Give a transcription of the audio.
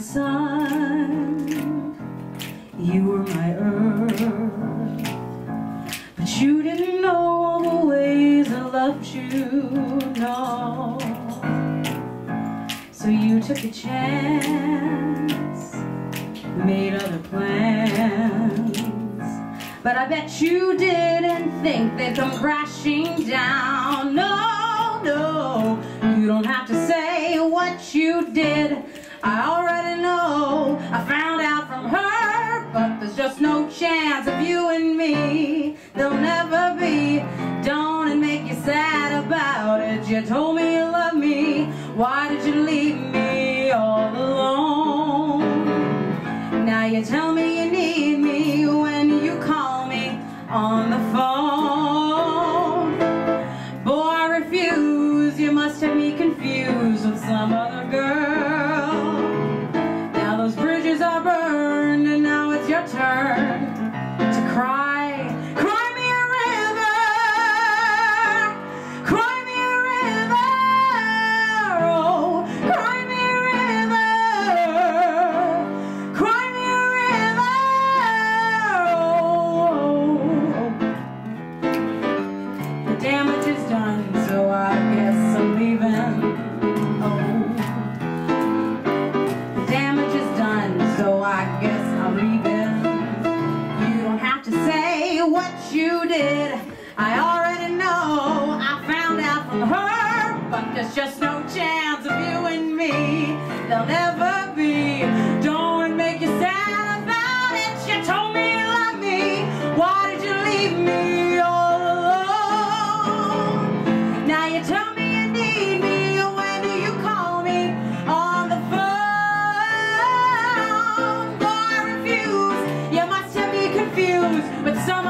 sun, you were my earth, but you didn't know all the ways I loved you, no. So you took a chance, made other plans, but I bet you didn't think they'd come crashing down, no, no. You don't have to say what you did You told me you loved me Why did you leave me all alone? Now you tell me you need me When you call me on the phone. Boy, I refuse. You must have me confused with some other girl. Now those bridges are burned And now it's your turn I already know I found out from her, but there's just no chance of you and me. They'll never be. Don't make you sad about it. You told me you loved me. Why did you leave me all alone? Now you tell me you need me. When do you call me on the phone? Boy, I refuse. You must have me confused with some